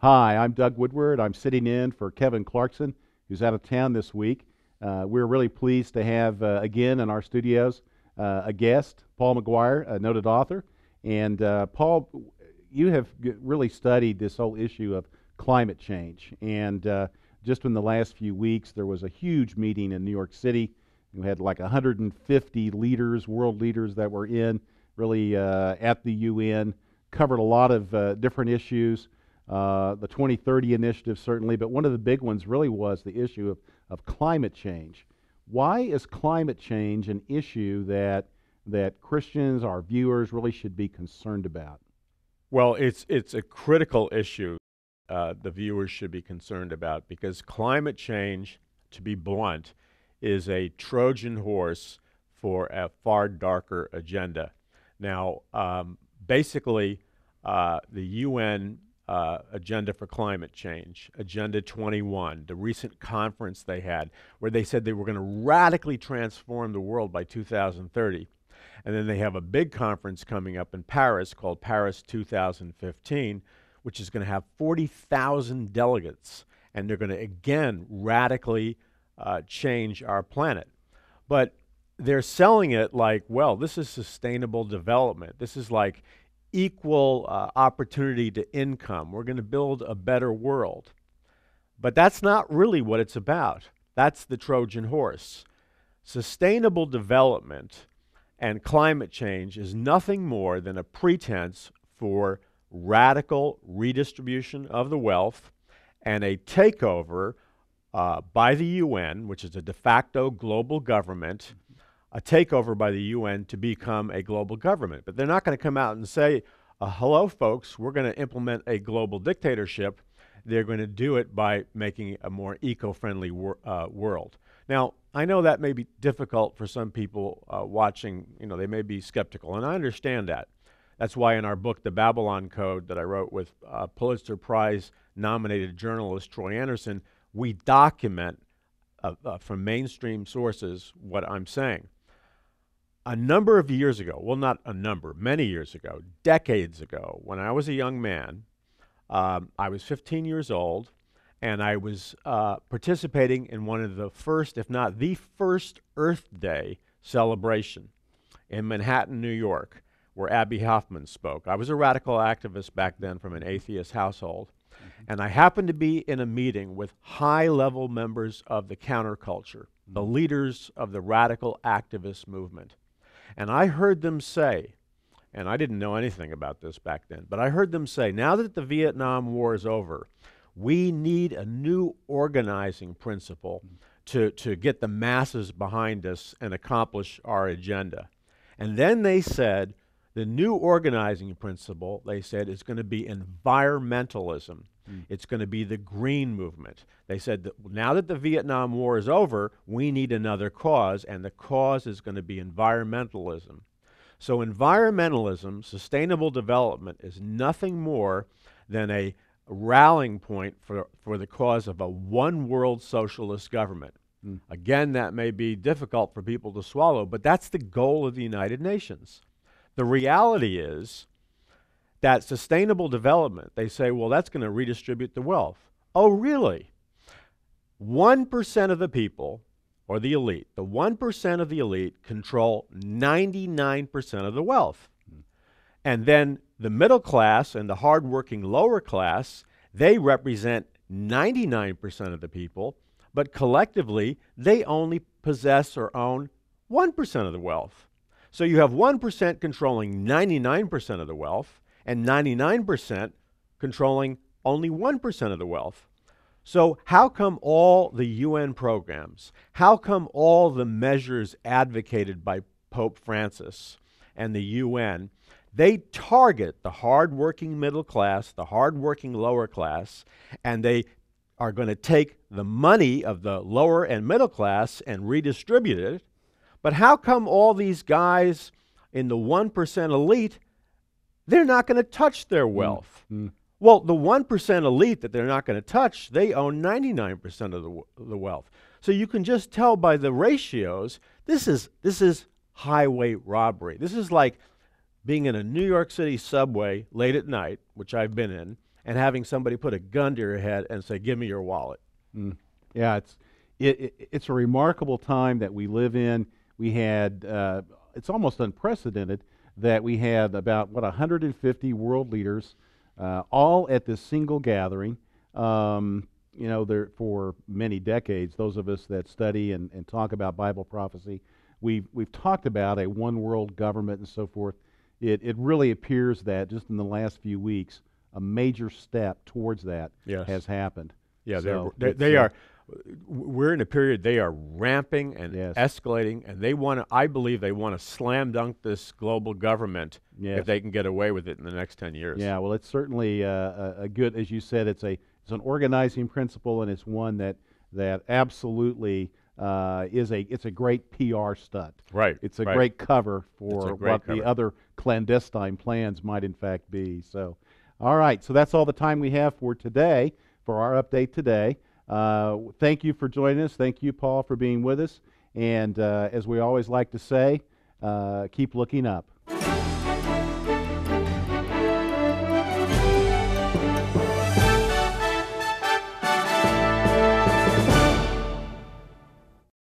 Hi, I'm Doug Woodward. I'm sitting in for Kevin Clarkson, who's out of town this week. Uh, we're really pleased to have uh, again in our studios uh, a guest, Paul McGuire, a noted author. And uh, Paul, you have really studied this whole issue of climate change. And uh, just in the last few weeks, there was a huge meeting in New York City. We had like 150 leaders, world leaders that were in, really uh, at the UN, covered a lot of different issues. Uh, the 2030 initiative, certainly, but one of the big ones really was the issue of, of climate change. Why is climate change an issue that, that Christians, our viewers, really should be concerned about? Well, it's, it's a critical issue uh, the viewers should be concerned about because climate change, to be blunt, is a Trojan horse for a far darker agenda. Now, um, basically, uh, the UN uh, Agenda for Climate Change, Agenda 21, the recent conference they had, where they said they were going to radically transform the world by 2030. And then they have a big conference coming up in Paris called Paris 2015, which is going to have 40,000 delegates. And they're going to again radically uh, change our planet. But they're selling it like, well, this is sustainable development. This is like equal uh, opportunity to income. We're going to build a better world. But that's not really what it's about. That's the Trojan horse. Sustainable development and climate change is nothing more than a pretense for radical redistribution of the wealth and a takeover uh, by the UN, which is a de facto global government, a takeover by the UN to become a global government. But they're not going to come out and say, uh, hello, folks, we're going to implement a global dictatorship. They're going to do it by making a more eco friendly wor- uh, world. Now, I know that may be difficult for some people uh, watching. You know, they may be skeptical, and I understand that. That's why in our book, The Babylon Code, that I wrote with uh, Pulitzer Prize nominated journalist Troy Anderson, we document uh, uh, from mainstream sources what I'm saying a number of years ago, well, not a number, many years ago, decades ago, when I was a young man, um, I was 15 years old, and I was uh, participating in one of the first, if not the first, Earth Day celebration in Manhattan, New York, where Abbie Hoffman spoke. I was a radical activist back then from an atheist household, mm-hmm. and I happened to be in a meeting with high level members of the counterculture, the mm-hmm. leaders of the radical activist movement. And I heard them say, and I didn't know anything about this back then, but I heard them say, now that the Vietnam War is over, we need a new organizing principle to, to get the masses behind us and accomplish our agenda. And then they said, the new organizing principle, they said, is going to be environmentalism. Mm. It's going to be the green movement. They said that now that the Vietnam War is over, we need another cause, and the cause is going to be environmentalism. So, environmentalism, sustainable development, is nothing more than a rallying point for, for the cause of a one world socialist government. Mm. Again, that may be difficult for people to swallow, but that's the goal of the United Nations. The reality is that sustainable development, they say, well, that's going to redistribute the wealth. Oh, really? 1% of the people, or the elite, the 1% of the elite control 99% of the wealth. And then the middle class and the hardworking lower class, they represent 99% of the people, but collectively, they only possess or own 1% of the wealth. So you have 1% controlling 99% of the wealth and 99% controlling only 1% of the wealth. So, how come all the UN programs, how come all the measures advocated by Pope Francis and the UN, they target the hardworking middle class, the hardworking lower class, and they are going to take the money of the lower and middle class and redistribute it but how come all these guys in the 1% elite, they're not going to touch their mm, wealth? Mm. Well, the 1% elite that they're not going to touch, they own 99% of the, the wealth. So you can just tell by the ratios, this is, this is highway robbery. This is like being in a New York City subway late at night, which I've been in, and having somebody put a gun to your head and say, "Give me your wallet." Mm. Yeah, it's it, it, it's a remarkable time that we live in. We had uh, it's almost unprecedented that we had about what 150 world leaders uh, all at this single gathering. Um, you know, there for many decades, those of us that study and, and talk about Bible prophecy, we've we've talked about a one world government and so forth. It it really appears that just in the last few weeks, a major step towards that Yes. has happened. Yeah, So they're, it's, they, they uh, are. We're in a period they are ramping and Yes. escalating, and they want to. I believe they want to slam dunk this global government Yes. if they can get away with it in the next ten years. Yeah, well, it's certainly uh, a, a good, as you said, it's a it's an organizing principle, and it's one that that absolutely uh, is a it's a great PR stunt. Right. It's a right. great cover for great what cover. the other clandestine plans might in fact be. So, all right, so that's all the time we have for today for our update today. Uh, thank you for joining us. Thank you, Paul, for being with us. And uh, as we always like to say, uh, keep looking up.